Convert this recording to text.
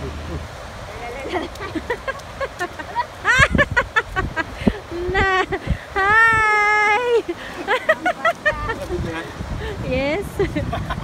Hi. yes.